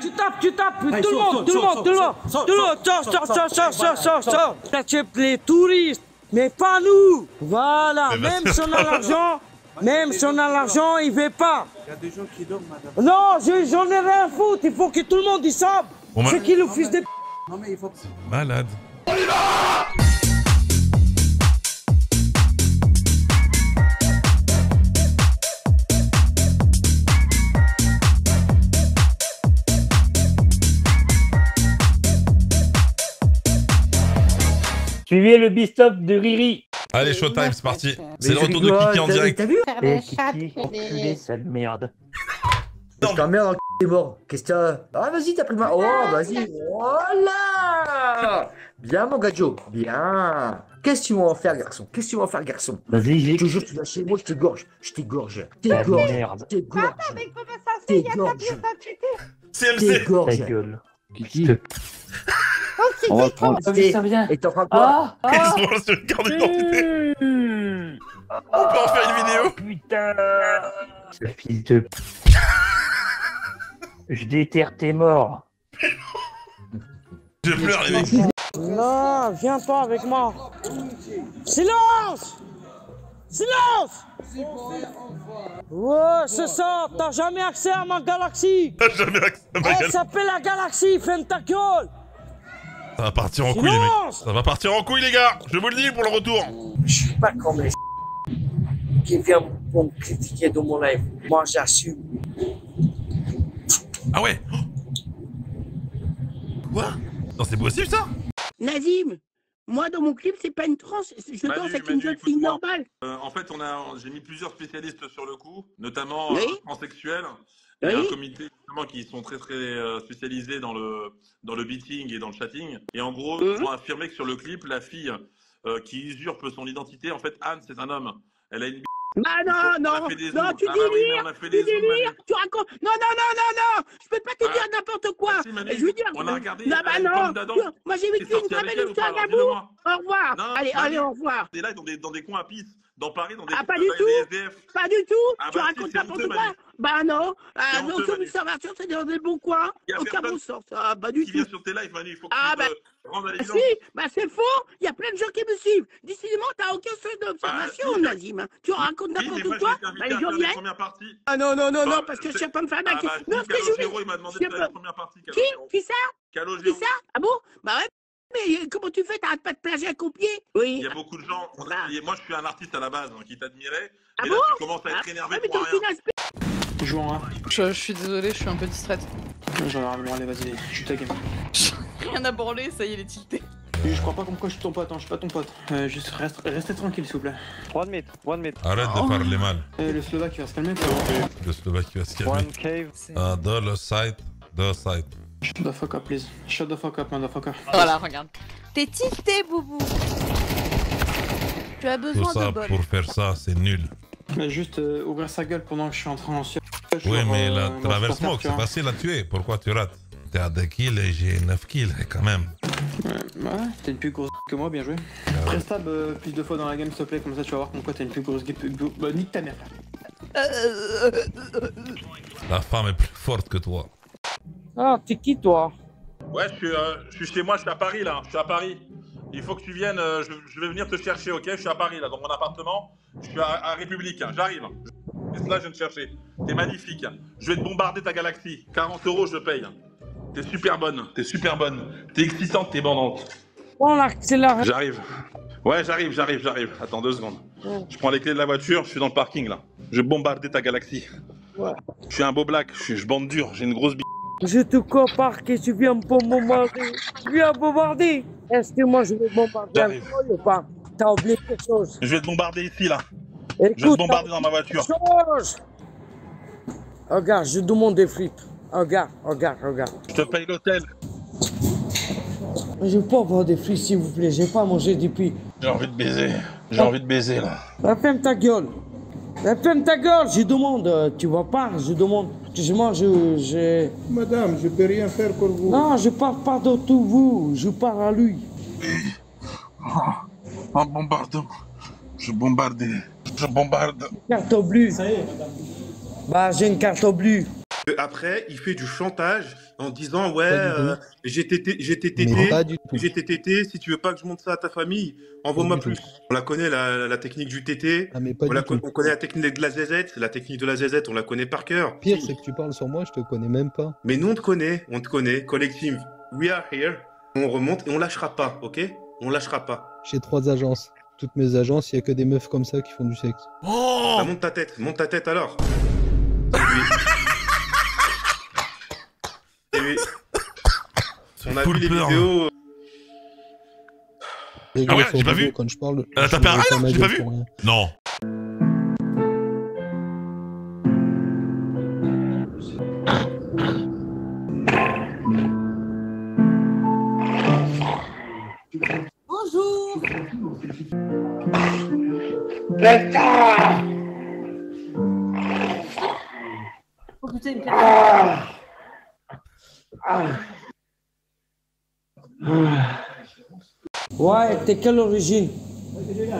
tu tapes, tu tapes, tout le monde, tout le monde, tout le monde, tout le monde, sors, sors, sors, sors, sors, sors, sors. T'acceptes les touristes, mais pas nous. Voilà, même si on a l'argent, même si on a l'argent, il ne veut pas. Il y a des gens qui dorment, madame. Non, j'en ai rien à foutre, il faut que tout le monde y sache. C'est qui le fils des... Non mais il faut... Malade. On y Suivez le bistop de Riri. Allez, showtime, c'est parti. C'est le retour de Kiki en t'as- direct. T'as vu Eh, Kiki, enculé, sale merde. Je t'emmerde t'es mort. Qu'est-ce que t'as Ah, vas-y, t'as pris ma. Oh, vas-y. Voilà Bien, mon gadjo. Bien. Qu'est-ce que tu vas en faire, garçon? Qu'est-ce que tu vas en faire, garçon? Vas-y, j'ai Toujours, tu vas chez moi, je t'égorge. Je t'égorge. T'égorge. T'égorge. T'égorge. chuter. CMC Ta T'égorge. On va le prendre. Vient Et t'en feras quoi Ah Ah. Mmh. On peut en faire une vidéo. Putain Ce fils de... Je déterre tes morts. Je pleure, les mecs. Non, viens-toi avec moi. Silence Silence Ouais, c'est ça, t'as jamais accès à ma galaxie. T'as jamais accès à ma Elle gueule. s'appelle la galaxie, ferme ta gueule. Ça va partir en couille, les mecs. Ça va partir en couille, les gars. Je vous le dis pour le retour. Je suis pas comme les qui viennent pour me critiquer dans mon live. Moi, j'assume. Ah ouais Quoi? Non, c'est possible, ça? Nazim, moi dans mon clip, c'est pas une trans, je Manu, danse avec Manu, une jeune fille normale. Euh, en fait, on a, j'ai mis plusieurs spécialistes sur le coup, notamment Oui. euh, transsexuels. Il y a Oui. un comité justement, qui sont très très euh, spécialisés dans le dans le beating et dans le chatting. Et en gros, Mhm. ils ont affirmé que sur le clip, la fille euh, qui usurpe son identité, en fait, Anne, c'est un homme. Elle a une. Bah non, On non, non, tu Ah bah oui, délires, a fait tu délires, tu racontes. Non, non, non, non, non, je peux pas te Ah. dire n'importe quoi. Ah si, Manu, je veux dire, on a regardé, non, bah non, tu- moi j'ai vécu une très belle histoire d'amour. Au revoir. Non, allez, allez, au revoir. T'es là dans des, dans des coins à pisse, dans Paris, dans des Ah, pas du tout. SDF. Pas du tout, Ah tu bah racontes n'importe quoi. Bah non, ah, non, comme Manu. une conversation, c'est dans des bons coins. Aucun bon sens, ah, pas du Qui tout. vient sur tes lives, Manu, il faut que Ah, tu bah, te rendes à l'évidence. si, bah c'est faux, il y a plein de gens qui me suivent. Décidément, t'as aucun sens d'observation, Bah, si. Nazim. Tu racontes Oui, n'importe je quoi, bah les gens viennent. Ah non, non, non, Bah, non, parce que je cherche pas me faire Ah bah, non, ce que je voulais. Il m'a demandé de faire la première partie. Qui. Qui ça? Qui ça? Ah bon? Bah ouais. Mais euh, comment tu fais? T'arrêtes pas de plager à copier Il Oui. y a beaucoup de gens. on a- et Moi, je suis un artiste à la base hein, qui t'admirait. Ah et là, bon? tu commences à être Ah, énervé mais pour rien. Jouons un. Je, je suis désolée, je suis un peu distraite. J'en ai rien à branler, vas-y, shoot ta game. Rien à branler, ça y est, il est tilté. Je crois pas comme quoi je suis ton pote, hein, je suis pas ton pote. Euh, juste reste, restez tranquille s'il vous plaît. One mid, one mid. Arrête Oh. de parler mal. Et le Slovaque il va se calmer. Le Slovaque qui va se calmer. One cave. Ah, le site. Dans le site. Shut the fuck up please. Shut the fuck up motherfucker. Voilà, regarde. T'es tilté, Boubou. Tu as Tout besoin ça de bol. pour faire ça, c'est nul. Mais juste euh, ouvrir sa gueule pendant que je suis en train d'en suivre. Oui, mais la euh, traverse smoke, c'est facile à tuer. Pourquoi tu rates? T'es à 2 kills et j'ai 9 kills, quand même. Ouais, ouais, t'es une plus grosse que moi, bien joué. Ah ouais. Prestab euh, plus de fois dans la game s'il te plaît, comme ça tu vas voir comme quoi t'es une plus grosse. Bah, nique ta mère. La femme est plus forte que toi. Ah, t'es qui, toi? Ouais, je suis, euh, je suis chez moi, je suis à Paris là. Je suis à Paris. Il faut que tu viennes. euh, je, je vais venir te chercher, ok? Je suis à Paris là, dans mon appartement. Je suis à, à République. hein, J'arrive. Et là, je viens te chercher. T'es magnifique. Je vais te bombarder ta galaxie. 40 euros, je paye. T'es super bonne. T'es super bonne. T'es excitante, t'es bandante. On accélère. J'arrive. Ouais, j'arrive, j'arrive, j'arrive. Attends deux secondes. Je prends les clés de la voiture, je suis dans le parking là. Je vais bombarder ta galaxie. Ouais. Je suis un beau black, je, je bande dur, j'ai une grosse b. Je te compare que tu viens me bombarder. Tu viens bombarder. Est-ce que moi je vais bombarder J'arrive. avec toi ou pas? T'as oublié quelque chose? Je vais te bombarder ici là. Je vais te Écoute, bombarder dans ma voiture. Regarde, je demande des frites. Regarde, regarde, regarde. Je te paye l'hôtel. Je peux avoir des frites s'il vous plaît. J'ai pas mangé depuis. J'ai envie de baiser. J'ai envie de baiser là. Ferme ta gueule. Ferme ta gueule. Je demande. euh, Tu vas pas? Je demande. Mange. Je, je... Madame, je peux rien faire pour vous. Non, je parle pas de tout vous. Je parle à lui. En bombardant. Je bombarde. Je bombarde. Carte bleue. Ça y est, Bah, j'ai une carte bleue. Après, il fait du chantage en disant ouais, euh, j'ai tété, si tu veux pas que je montre ça à ta famille, envoie-moi plus. On la connaît la, la technique du tété. Ah, mais pas on, la on connaît la technique de la ZZ, la technique de la ZZ, on la connaît par cœur. Pire, c'est que tu parles sur moi, je te connais même pas. Mais nous on te connaît, on te connaît. Collective, we are here. On remonte et on lâchera pas, ok? On lâchera pas. J'ai trois agences. Toutes mes agences, il y a que des meufs comme ça qui font du sexe. Bah, monte ta tête, monte ta tête alors. On a vu les vidéos. Euh. Ah ouais, j'ai pas vu. Quand je parle, euh, T'as pas... Non, j'ai pas vu. Non. Bonjour. Ah. Oh putain, une ah. Ah. Ouais, t'es quelle origine?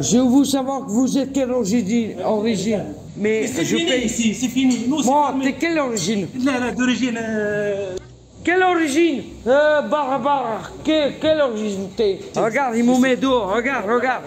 Je veux savoir que vous êtes quelle origine, origine. Mais C'est je fini paye. ici, c'est fini. Nous, Moi, t'es quelle origine? Là, là, d'origine. euh, Quelle origine? Euh, barbare. Que- quelle origine t'es? Regarde, il me met dehors. Regarde, regarde.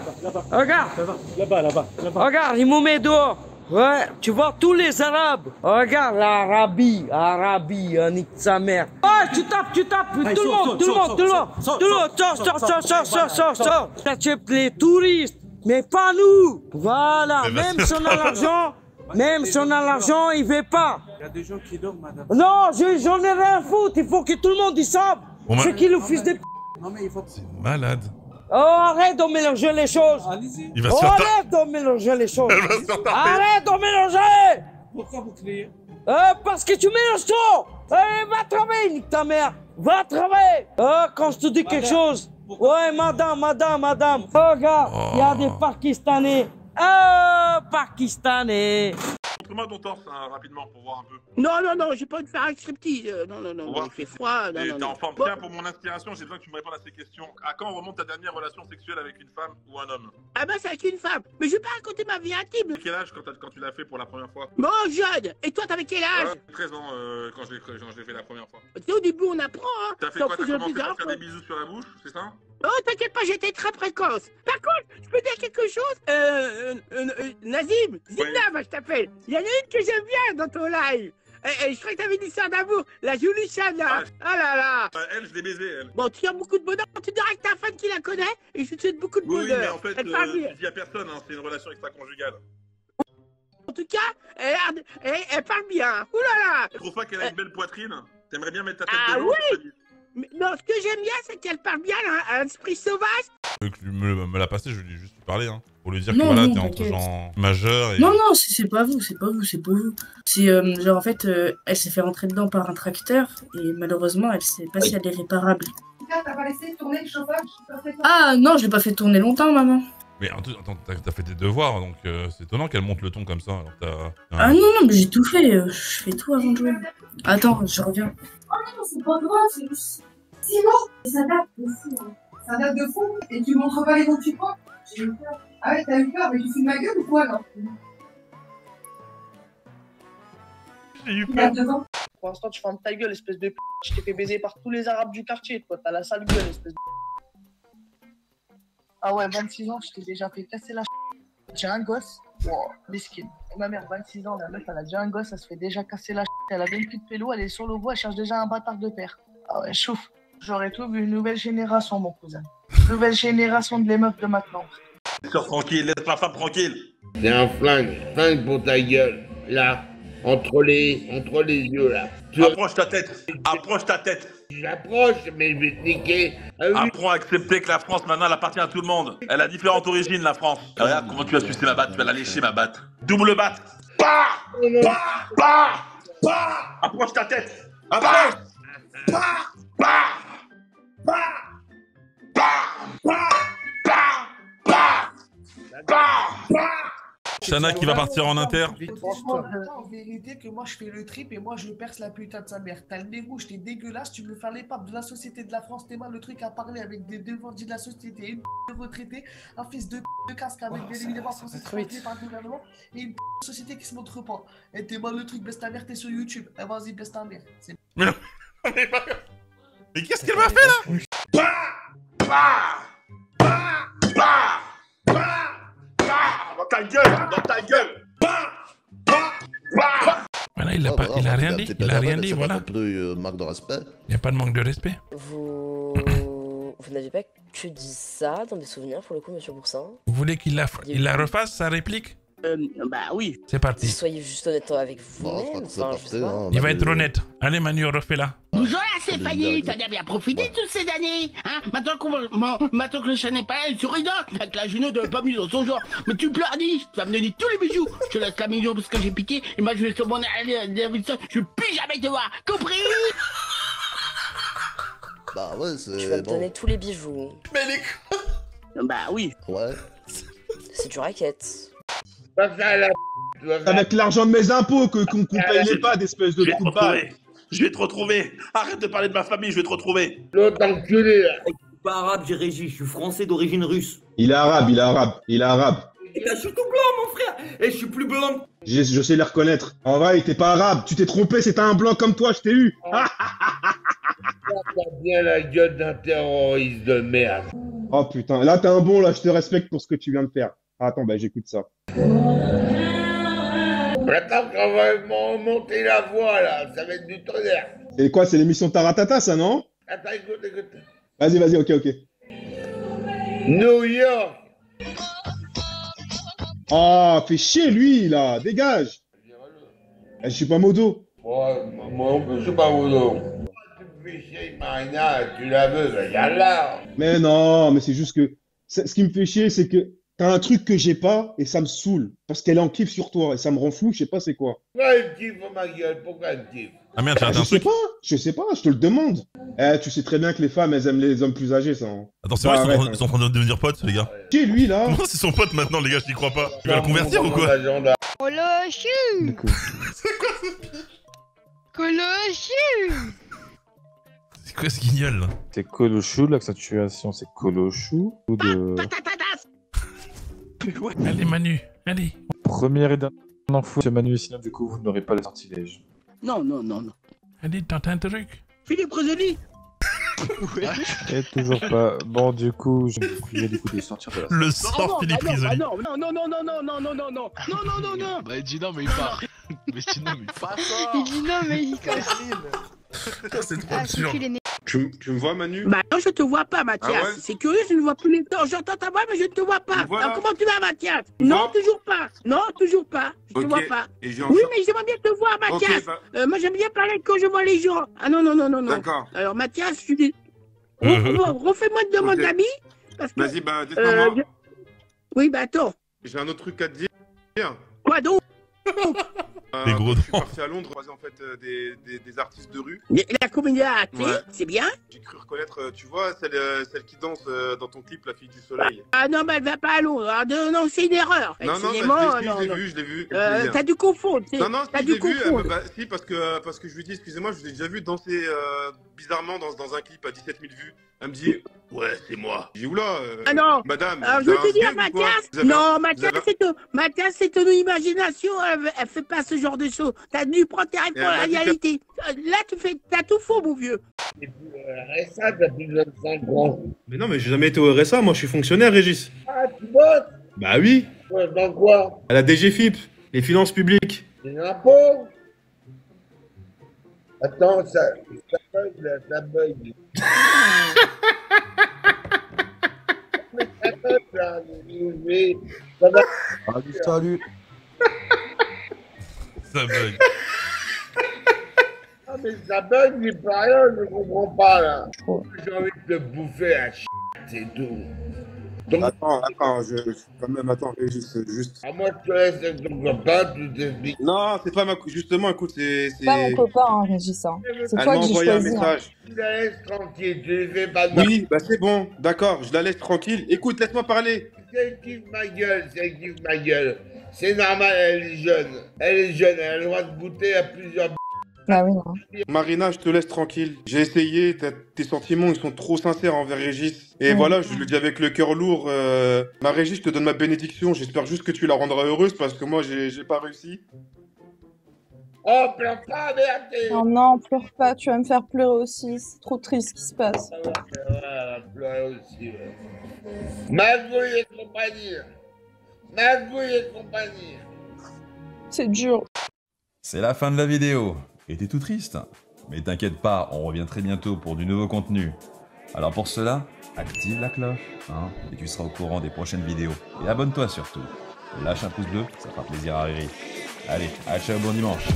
Regarde. Là-bas, là-bas, là-bas. Regarde, il me met dehors. Ouais, tu vois, tous les Arabes. Oh, regarde, l'Arabie, Arabie, hein, nique sa mère. Ouais, tu tapes, tu tapes, tout le monde, tout le monde, tout le monde, tout le monde, sors, sors, sors, sors, sors, sors, sors. T'achètes les touristes, mais pas nous. Voilà, même si on a l'argent, même si on a l'argent, il ne veut pas. Il y a des gens qui dorment, madame. Non, j'en ai rien à foutre, il faut que tout le monde y sache. C'est qui le fils de p... Non mais il faut... C'est malade. Oh, arrête de mélanger les choses. Allez-y. Il va Oh, se faire ta... arrête de mélanger les choses. Elle va se faire. Arrête de mélanger. Pourquoi vous criez? Euh, parce que tu mélanges trop Eh, va travailler, nique ta mère Va travailler Euh, quand je te dis quelque chose Ouais, madame, madame, madame Regarde, il y a des Pakistanais Euh, Pakistanais Montre-moi ton torse hein, rapidement pour voir un peu. Non, non, non, j'ai pas de faire un striptease. Euh, Non, non, non, il fait froid. Non, non, non. en forme. Bon, Tiens, pour mon inspiration, j'ai besoin que tu me répondes à ces questions. À quand remonte ta dernière relation sexuelle avec une femme ou un homme? Ah, bah, c'est avec une femme. Mais je vais pas raconter ma vie intime. À quel âge quand, tu l'as fait pour la première fois? Bon, jeune. Et toi, t'avais quel âge? Ouais, 13 ans euh, quand je l'ai fait la première fois. Tu sais, au début, on apprend, hein. T'as fait T'en quoi? T'as commencé par faire des bisous sur la bouche, c'est ça? Oh, t'inquiète pas, j'étais très précoce. Par contre, je peux dire quelque chose Euh, euh, euh, euh, Nazim, Zimna, je t'appelle. Il y en a une que j'aime bien dans ton live. Eh, eh, je crois que t'avais une histoire d'amour. La Julie Chan, là. Ah là là. Elle, je l'ai baisée, elle. Bon, tu as beaucoup de bonheur. Tu diras que ta fan qui la connaît et je te souhaite beaucoup de Oui, bonheur. mais en fait, Elle parle euh, tu dis à personne, hein, c'est une relation extra-conjugale. En tout cas, elle, elle, elle parle bien. Ouh là là. Tu trouves pas qu'elle a une belle poitrine? T'aimerais bien mettre ta tête Ah oui je. Mais non, ce que j'aime bien, c'est qu'elle parle bien, elle a un esprit sauvage. Euh, que tu me, me l'a passé, je lui ai juste parlé, hein. Pour lui dire Non, que voilà, t'es entre gens majeurs et. Non, non, c'est c'est pas vous, c'est pas vous, c'est pas vous. C'est euh, genre en fait, euh, elle s'est fait rentrer dedans par un tracteur et malheureusement, elle sait pas si elle est réparable. T'as pas laissé tourner le chauffage Ah non, je l'ai pas fait tourner longtemps, maman. Mais attends, attends, t'as t'as fait tes devoirs, donc euh, c'est étonnant qu'elle monte le ton comme ça. Alors. Ah non, non, mais j'ai tout fait, euh, je fais tout avant de jouer. Attends, je reviens. Oh non, c'est pas grave, c'est juste. Sinon, ça date de fou. hein. Ça date de fou. Et tu montres pas les dents que tu prends J'ai eu peur. Ah ouais, t'as eu peur, mais tu fous de ma gueule ou quoi, là J'ai eu peur. Pour l'instant, tu fermes ta gueule, espèce de p. Je t'ai fait baiser par tous les arabes du quartier, toi. T'as la sale gueule, espèce de Ah ouais, 26 ans, je t'ai déjà fait casser la ch... J'ai un gosse. Wow, mesquine. Ma mère, 26 ans, la meuf, elle a déjà un gosse, elle se fait déjà casser la ch... Elle a même plus de pélo, elle est sur le bois, elle cherche déjà un bâtard de père. Ah ouais, chouf. J'aurais tout vu une nouvelle génération, mon cousin. Nouvelle génération de les meufs de maintenant. Sors tranquille, laisse ma femme tranquille. C'est un flingue, flingue pour ta gueule. Là, entre les, entre les yeux, là. Tu Approche ta tête, approche ta tête. J'approche, mais je vais te niquer. Ah oui. Apprends à accepter que la France maintenant elle appartient à tout le monde. Elle a différentes origines la France. Regarde comment tu vas sucer ma batte, tu vas la lécher ma batte. Double batte. Bah Bah Bah Bah Approche ta tête. Approche. Bah Bah Bah Bah Bah Bah Bah Bah Bah Shana qui va partir en inter. Franchement, en vérité, que moi je fais le trip et moi je perce la putain de sa mère. T'as le nez rouge, t'es dégueulasse, tu me fais les papes de la société de la France, t'es mal le truc à parler avec des deux bandits de la société, une de retraité, un fils de de casque avec des évidemment français par le gouvernement et une société qui se montre pas. Et t'es mal le truc, baisse ta mère, t'es sur YouTube. Eh vas-y, baisse ta mère. C'est- Mais non. Mais qu'est-ce qu'elle m'a fait là? Dans ta gueule, dans ta gueule. Voilà, il a, pas, il a rien dit. Il a rien dit, voilà. Euh, marque de respect. Il n'y a pas de manque de respect. Vous, vous n'avez pas que dit ça dans mes souvenirs, pour le coup, monsieur Boursin? Vous voulez qu'il la, il la refasse, sa réplique? Euh, bah oui. C'est parti. Soyez juste honnête avec. Enfin, je sais pas. Il va être honnête. Allez, Manu, refais-la. La Stéphanie, t'en as bien profité toutes ces années, hein Maintenant qu'on que le chat n'est pas là, elle sourit avec la genou de pas mis dans son genre. Mais tu pleurnis, tu vas me donner tous les bijoux. Je te laisse la maison parce que j'ai piqué, et moi je vais sur mon Davidson, je vais plus jamais te voir, compris? Bah ouais, c'est. Tu vas me bon. donner tous les bijoux. Mais les Bah oui. Ouais. C'est du racket. Avec l'argent de mes impôts que qu'on qu'on paye les pas d'espèce de Je Je vais te retrouver. Arrête de parler de ma famille, je vais te retrouver. L'autre enculé là. Je suis pas arabe, j'ai régi, je suis français d'origine russe. Il est arabe, il est arabe, il est arabe. Et là, je suis tout blanc, mon frère Et je suis plus blanc Je, je sais les reconnaître. En vrai, t'es pas arabe, tu t'es trompé, c'était un blanc comme toi, je t'ai eu. Ah T'as bien la gueule d'un terroriste de merde. oh putain, là t'es un bon, là je te respecte pour ce que tu viens de faire. Attends, bah j'écoute ça. Attends qu'on va monter la voix là, ça va être du tonnerre. C'est quoi, c'est l'émission Taratata ça, non? Attends, écoute, écoute. Vas-y, vas-y, ok, ok. New York Ah, fais chier lui, là, dégage. Eh, je suis pas modo. Ouais, moi je sais pas où non. Tu me fais chier, Marina, tu la veux, yallah. Mais non, mais c'est juste que ce qui me fait chier, c'est que t'as un truc que j'ai pas et ça me saoule parce qu'elle est en kiff sur toi et ça me rend fou, je sais pas c'est quoi. Pourquoi elle kiffe ma gueule Pourquoi elle kiffe Ah merde, j'ai Ah, je un sais truc. pas, je sais pas, je te le demande. Eh, tu sais très bien que les femmes, elles aiment les hommes plus âgés, ça. hein. Attends, c'est vrai, ils sont, Arrête, en- ils sont en train de devenir potes, les gars. Qui est lui là Comment c'est son pote maintenant, les gars Je n'y crois pas. Tu vas le convertir ou quoi Colochu Colochu C'est quoi ce guignol là C'est Colochou, l'accentuation c'est Colochou. Ou de... Allez, Manu, allez. Première et dernière info, monsieur Manu, sinon du coup vous n'aurez pas le sortilège. Non, non, non, non. Allez, tente un truc. Philippe Roseli Et toujours pas. Bon, du coup, je vais vous prier du coup de sortir de la Le Non, sort non, Philippe bah non, Risoli. bah non, non, non, non, non, non, non, non, non, non, non, non, non, non. Bah, il dit non, mais il part. mais dis non, mais il part. Il dit non, mais il casse. C'est trop Ah, absurde. né. Tu, tu me vois, Manu? Bah non, je te vois pas, Mathias. Ah ouais? C'est curieux, je ne vois plus les temps. J'entends ta voix, mais je ne te vois pas. Voilà. Alors, comment tu vas, Mathias? Non, toujours pas. Non, toujours pas. Je te Ok. vois pas. Et Oui, mais j'aimerais bien te voir, Mathias. bah- Euh, moi, j'aime bien parler quand je vois les gens. Ah non, non, non, non, non. D'accord. Alors, Mathias, je suis... Refais-moi une demande ok. d'amis. Parce que... Vas-y, bah, Euh, Oui, bah attends. J'ai un autre truc à te dire. Quoi donc Les gros je suis parti à Londres, croisé en fait euh, des, des, des artistes de rue. Mais La acté, Ouais. c'est bien. Cru reconnaître, euh, tu vois, celle, euh, celle qui danse euh, dans ton clip, La fille du soleil. Ah non, mais elle va pas à Londres. Ah, non, c'est une erreur. Non, non, bah, je l'ai- l'ai vu, je l'ai vu. Euh. T'as dû confondre. Non, non, T'as si, dû l'ai vu, euh, confondre. bah, si, parce que, parce que je lui dis, excusez-moi, je vous ai déjà vu danser euh, bizarrement dans, dans un clip à 17 000 vues. Elle me dit, ouais, c'est moi. J'ai dit, oula, euh, Ah non madame, je veux te dire, Mathias, non, Mathias, avez c'est ton, Mathias, c'est ton imagination, elle, elle fait pas ce genre de choses. T'as dû prendre tes pour la réalité. Là, tu fais, t'as tout faux, mon vieux. RSA depuis 25 ans. Mais non, mais j'ai jamais été au RSA, moi je suis fonctionnaire, Régis. Ah, tu bosses? Bah oui, Ouais, Dans quoi? À la DGFIP, les finances publiques. Les impôts? Attends, ça, ça bug là, ça bug. Mais ça bug là, mais ça va? Salut, salut. Ça bug. Mais ça mais pas rien, je comprends pas là. J'ai envie de te bouffer à ch... c'est tout. Donc, Attends, attends, je, je- quand même, attends, Régis, juste. à moi, je te laisse avec ton copain, tu t'expliques. Non, c'est pas ma. Justement, écoute, c'est. c'est- Pas mon copain, hein, Régis. hein. C'est Elle toi m'a que j'ai envoyé un choisi. hein. message. Tu la laisses tranquille, tu lui fais pas de mal. Oui, bah c'est bon, d'accord, je la laisse tranquille. Écoute, laisse-moi parler. C'est elle kiffe ma gueule, c'est elle kiffe ma gueule. C'est normal, elle est jeune. Elle est jeune, elle a le droit de goûter à plusieurs. Oui, non. Marina, je te laisse tranquille. J'ai essayé, tes sentiments, ils sont trop sincères envers Régis. Et Mm. voilà, je le dis avec le cœur lourd. euh, ma Régis, je te donne ma bénédiction. J'espère juste que tu la rendras heureuse parce que moi, j'ai j'ai pas réussi. Oh, pleure pas, merde Non, non, pleure pas, tu vas me faire pleurer aussi. C'est trop triste ce qui se passe. Elle va pleurer aussi, ouais. Magouille et compagnie. Magouille et compagnie. C'est dur. C'est la fin de la vidéo. T'es tout triste. Mais t'inquiète pas, on revient très bientôt pour du nouveau contenu. Alors pour cela, active la cloche, hein, et tu seras au courant des prochaines vidéos. Et abonne-toi surtout. Lâche un pouce bleu, ça fera plaisir à Riri. Allez, à ciao, bon dimanche.